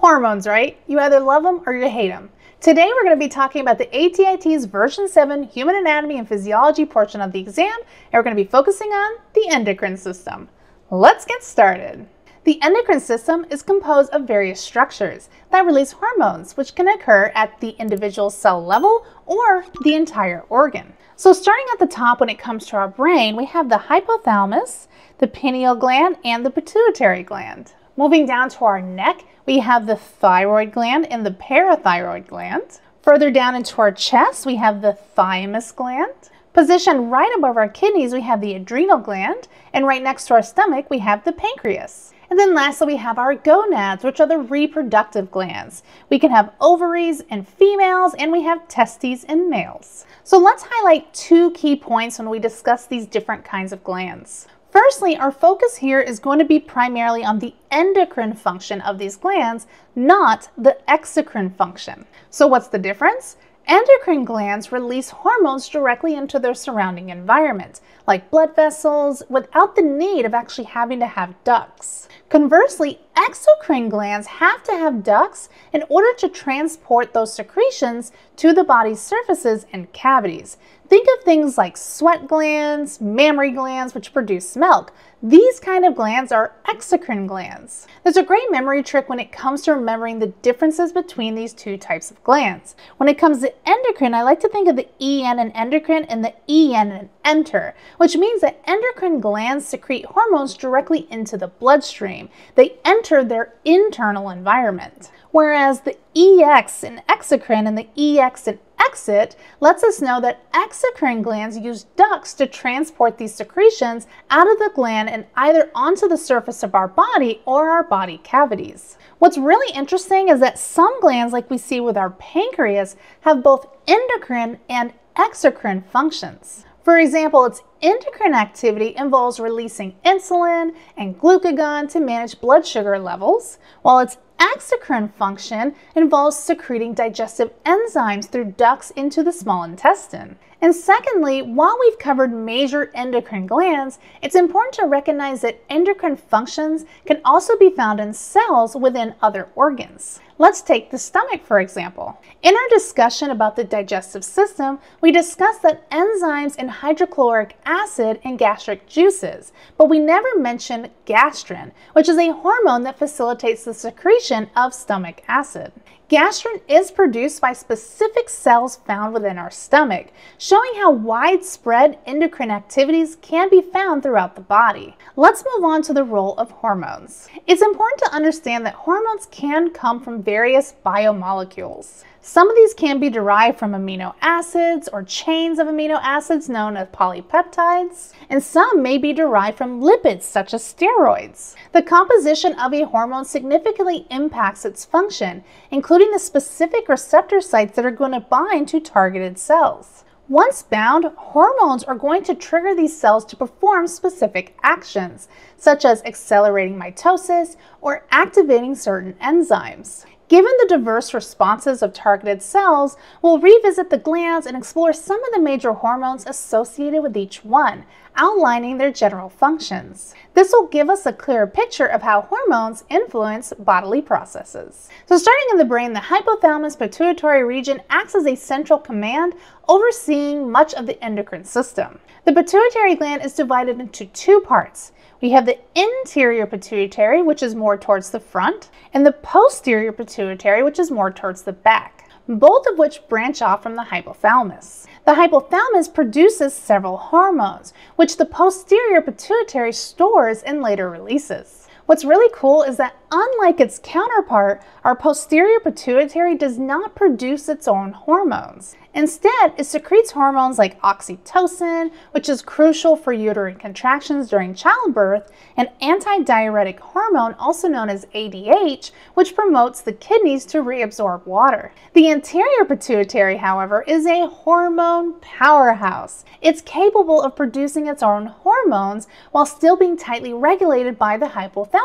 Hormones, right? You either love them or you hate them. Today we're going to be talking about the ATI TEAS version 7 Human Anatomy and Physiology portion of the exam, and we're going to be focusing on the endocrine system. Let's get started. The endocrine system is composed of various structures that release hormones, which can occur at the individual cell level or the entire organ. So starting at the top when it comes to our brain, we have the hypothalamus, the pineal gland, and the pituitary gland. Moving down to our neck, we have the thyroid gland and the parathyroid gland. Further down into our chest, we have the thymus gland. Positioned right above our kidneys, we have the adrenal gland. And right next to our stomach, we have the pancreas. And then lastly, we have our gonads, which are the reproductive glands. We can have ovaries in females, and we have testes in males. So let's highlight two key points when we discuss these different kinds of glands. Firstly, our focus here is going to be primarily on the endocrine function of these glands, not the exocrine function. So what's the difference? Endocrine glands release hormones directly into their surrounding environment, like blood vessels, without the need of actually having to have ducts. Conversely, exocrine glands have to have ducts in order to transport those secretions to the body's surfaces and cavities. Think of things like sweat glands, mammary glands, which produce milk. These kind of glands are exocrine glands. There's a great memory trick when it comes to remembering the differences between these two types of glands. When it comes to endocrine, I like to think of the EN and endocrine and the EN in enter, which means that endocrine glands secrete hormones directly into the bloodstream. They enter their internal environment. Whereas the EX in exocrine and the EX in exit lets us know that exocrine glands use ducts to transport these secretions out of the gland and either onto the surface of our body or our body cavities. What's really interesting is that some glands, like we see with our pancreas, have both endocrine and exocrine functions. For example, its endocrine activity involves releasing insulin and glucagon to manage blood sugar levels, while its exocrine function involves secreting digestive enzymes through ducts into the small intestine. And secondly, while we've covered major endocrine glands, it's important to recognize that endocrine functions can also be found in cells within other organs. Let's take the stomach, for example. In our discussion about the digestive system, we discussed that enzymes in hydrochloric acid and gastric juices, but we never mentioned gastrin, which is a hormone that facilitates the secretion of stomach acid. Gastrin is produced by specific cells found within our stomach, showing how widespread endocrine activities can be found throughout the body. Let's move on to the role of hormones. It's important to understand that hormones can come from various biomolecules. Some of these can be derived from amino acids or chains of amino acids known as polypeptides, and some may be derived from lipids such as steroids. The composition of a hormone significantly impacts its function, including the specific receptor sites that are going to bind to targeted cells. Once bound, hormones are going to trigger these cells to perform specific actions, such as accelerating mitosis or activating certain enzymes. Given the diverse responses of targeted cells, we'll revisit the glands and explore some of the major hormones associated with each one, outlining their general functions. This will give us a clearer picture of how hormones influence bodily processes. So starting in the brain, the hypothalamus pituitary region acts as a central command overseeing much of the endocrine system. The pituitary gland is divided into two parts. We have the anterior pituitary, which is more towards the front, and the posterior pituitary, which is more towards the back, both of which branch off from the hypothalamus. The hypothalamus produces several hormones, which the posterior pituitary stores and later releases. What's really cool is that unlike its counterpart, our posterior pituitary does not produce its own hormones. Instead, it secretes hormones like oxytocin, which is crucial for uterine contractions during childbirth, and antidiuretic hormone, also known as ADH, which promotes the kidneys to reabsorb water. The anterior pituitary, however, is a hormone powerhouse. It's capable of producing its own hormones while still being tightly regulated by the hypothalamus.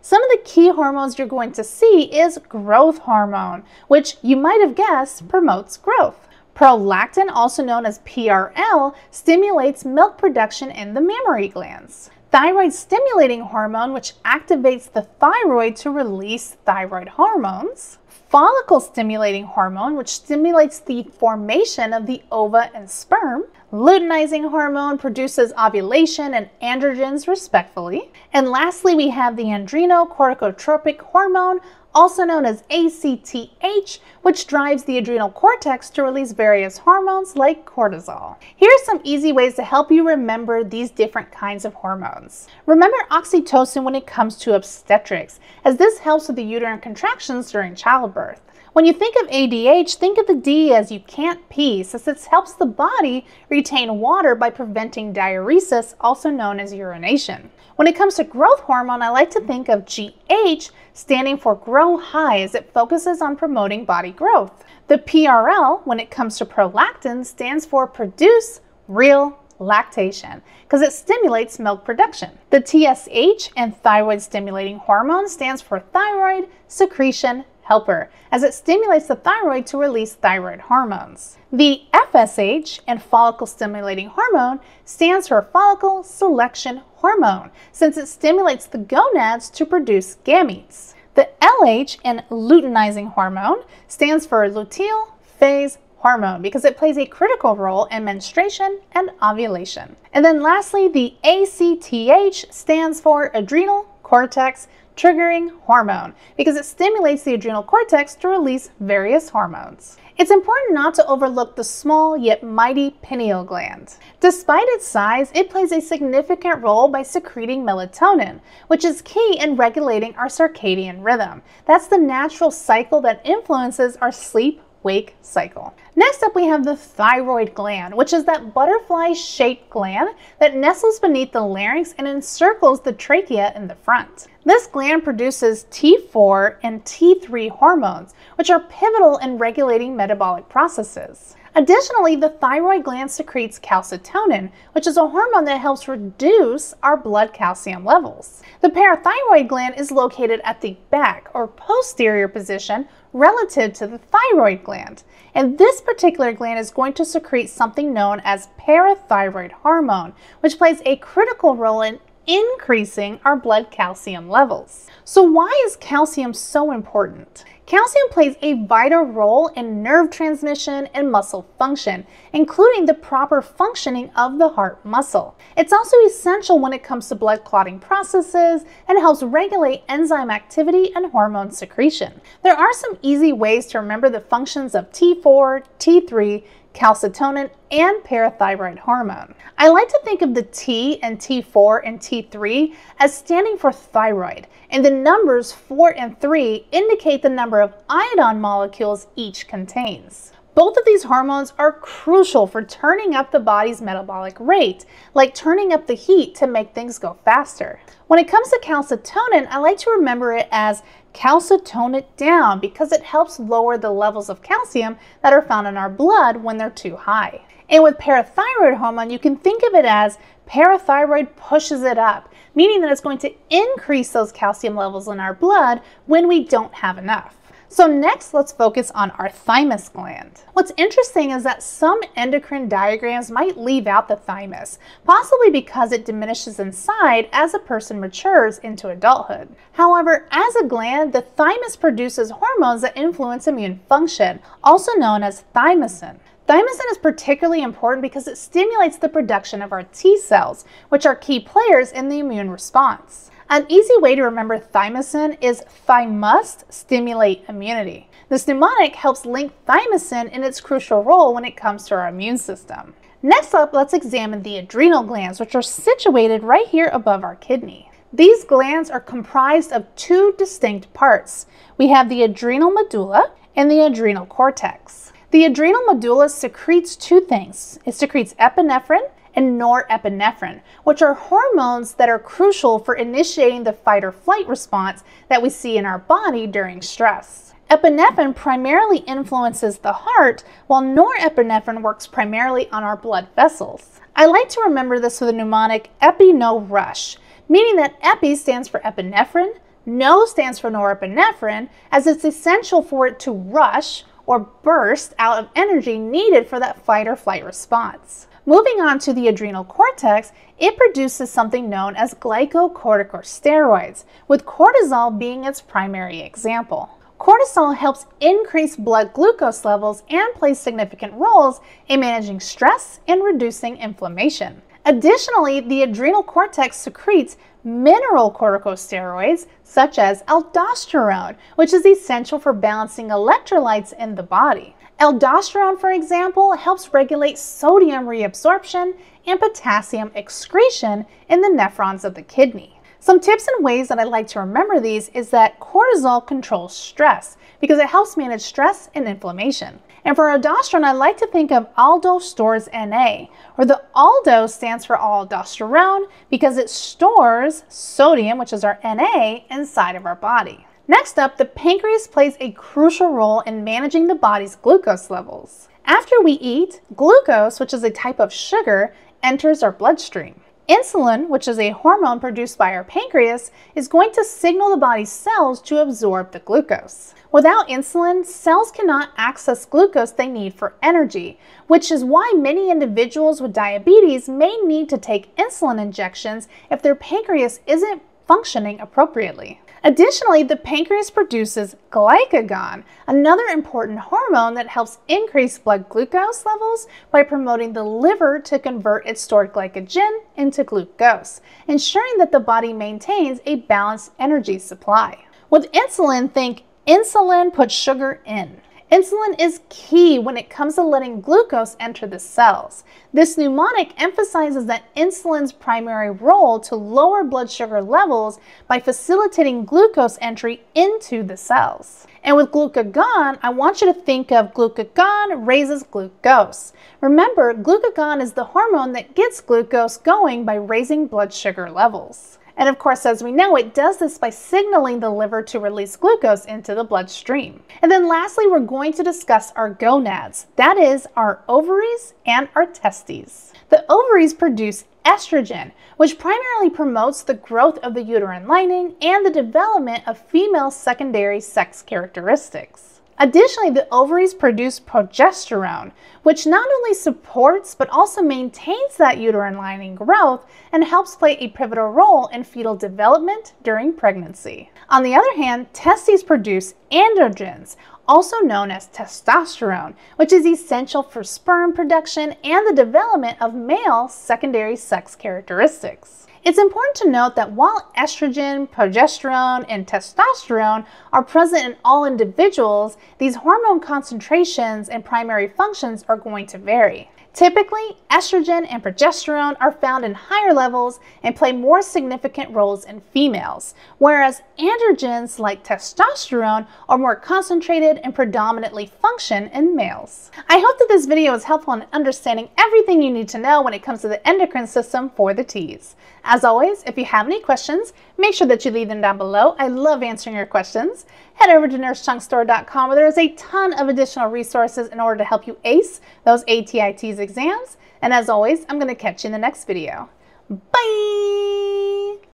Some of the key hormones you're going to see is growth hormone, which you might have guessed promotes growth. Prolactin, also known as PRL, stimulates milk production in the mammary glands. thyroid stimulating hormone, which activates the thyroid to release thyroid hormones, follicle stimulating hormone, which stimulates the formation of the ova and sperm, luteinizing hormone produces ovulation and androgens respectively, and lastly we have the adrenocorticotropic hormone, also known as ACTH, which drives the adrenal cortex to release various hormones like cortisol. Here are some easy ways to help you remember these different kinds of hormones. Remember oxytocin when it comes to obstetrics, as this helps with the uterine contractions during childbirth. When you think of ADH, think of the D as you can't pee, since it helps the body retain water by preventing diuresis, also known as urination. When it comes to growth hormone, I like to think of GH standing for grow high as it focuses on promoting body growth. The PRL, when it comes to prolactin, stands for produce real lactation because it stimulates milk production. The TSH and thyroid stimulating hormone stands for thyroid secretion helper, as it stimulates the thyroid to release thyroid hormones. The FSH and follicle stimulating hormone stands for follicle selection hormone, since it stimulates the gonads to produce gametes. The LH and luteinizing hormone stands for luteal phase hormone because it plays a critical role in menstruation and ovulation. And then lastly, the ACTH stands for adrenal cortex triggering hormone because it stimulates the adrenal cortex to release various hormones. It's important not to overlook the small yet mighty pineal gland. Despite its size, it plays a significant role by secreting melatonin, which is key in regulating our circadian rhythm. That's the natural cycle that influences our sleep wake cycle. Next up, we have the thyroid gland, which is that butterfly shaped gland that nestles beneath the larynx and encircles the trachea in the front. This gland produces T4 and T3 hormones, which are pivotal in regulating metabolic processes. Additionally, the thyroid gland secretes calcitonin, which is a hormone that helps reduce our blood calcium levels. The parathyroid gland is located at the back or posterior position relative to the thyroid gland. And this particular gland is going to secrete something known as parathyroid hormone, which plays a critical role in increasing our blood calcium levels. So why is calcium so important? Calcium plays a vital role in nerve transmission and muscle function, including the proper functioning of the heart muscle. It's also essential when it comes to blood clotting processes and helps regulate enzyme activity and hormone secretion. There are some easy ways to remember the functions of T4, T3, calcitonin, and parathyroid hormone. I like to think of the T and T4 and T3 as standing for thyroid, and the numbers 4 and 3 indicate the number of iodine molecules each contains. Both of these hormones are crucial for turning up the body's metabolic rate, like turning up the heat to make things go faster. When it comes to calcitonin, I like to remember it as calcitone it down because it helps lower the levels of calcium that are found in our blood when they're too high. And with parathyroid hormone, you can think of it as parathyroid pushes it up, meaning that it's going to increase those calcium levels in our blood when we don't have enough. So next, let's focus on our thymus gland. What's interesting is that some endocrine diagrams might leave out the thymus, possibly because it diminishes in size as a person matures into adulthood. However, as a gland, the thymus produces hormones that influence immune function, also known as thymosin. Thymosin is particularly important because it stimulates the production of our T cells, which are key players in the immune response. An easy way to remember thymosin is must stimulate immunity. This mnemonic helps link thymosin in its crucial role when it comes to our immune system. Next up, let's examine the adrenal glands, which are situated right here above our kidney. These glands are comprised of two distinct parts. We have the adrenal medulla and the adrenal cortex. The adrenal medulla secretes two things. It secretes epinephrine and norepinephrine, which are hormones that are crucial for initiating the fight or flight response that we see in our body during stress. Epinephrine primarily influences the heart, while norepinephrine works primarily on our blood vessels. I like to remember this with a mnemonic epi no rush, meaning that epi stands for epinephrine, no stands for norepinephrine, as it's essential for it to rush or burst out of energy needed for that fight or flight response. Moving on to the adrenal cortex, it produces something known as glucocorticosteroids, with cortisol being its primary example. Cortisol helps increase blood glucose levels and plays significant roles in managing stress and reducing inflammation. Additionally, the adrenal cortex secretes mineral corticosteroids such as aldosterone, which is essential for balancing electrolytes in the body. Aldosterone, for example, helps regulate sodium reabsorption and potassium excretion in the nephrons of the kidney. Some tips and ways that I like to remember these is that cortisol controls stress because it helps manage stress and inflammation. And for aldosterone, I like to think of Aldo stores Na, where the Aldo stands for aldosterone because it stores sodium, which is our Na, inside of our body. Next up, the pancreas plays a crucial role in managing the body's glucose levels. After we eat, glucose, which is a type of sugar, enters our bloodstream. Insulin, which is a hormone produced by our pancreas, is going to signal the body's cells to absorb the glucose. Without insulin, cells cannot access glucose they need for energy, which is why many individuals with diabetes may need to take insulin injections if their pancreas isn't functioning appropriately. Additionally, the pancreas produces glucagon, another important hormone that helps increase blood glucose levels by promoting the liver to convert its stored glycogen into glucose, ensuring that the body maintains a balanced energy supply. With insulin, think insulin puts sugar in. Insulin is key when it comes to letting glucose enter the cells. This mnemonic emphasizes that insulin's primary role to lower blood sugar levels by facilitating glucose entry into the cells. And with glucagon, I want you to think of glucagon raises glucose. Remember, glucagon is the hormone that gets glucose going by raising blood sugar levels. And of course, as we know, it does this by signaling the liver to release glucose into the bloodstream. And then lastly, we're going to discuss our gonads. That is our ovaries and our testes. The ovaries produce estrogen, which primarily promotes the growth of the uterine lining and the development of female secondary sex characteristics. Additionally, the ovaries produce progesterone, which not only supports but also maintains that uterine lining growth and helps play a pivotal role in fetal development during pregnancy. On the other hand, testes produce androgens, also known as testosterone, which is essential for sperm production and the development of male secondary sex characteristics. It's important to note that while estrogen, progesterone, and testosterone are present in all individuals, these hormone concentrations and primary functions are going to vary. Typically, estrogen and progesterone are found in higher levels and play more significant roles in females, whereas androgens like testosterone are more concentrated and predominantly function in males. I hope that this video is helpful in understanding everything you need to know when it comes to the endocrine system for the TEAS. As always, if you have any questions, make sure that you leave them down below. I love answering your questions. Head over to nursecheungstore.com where there is a ton of additional resources in order to help you ace those ATI TEAS exams. And as always, I'm going to catch you in the next video. Bye!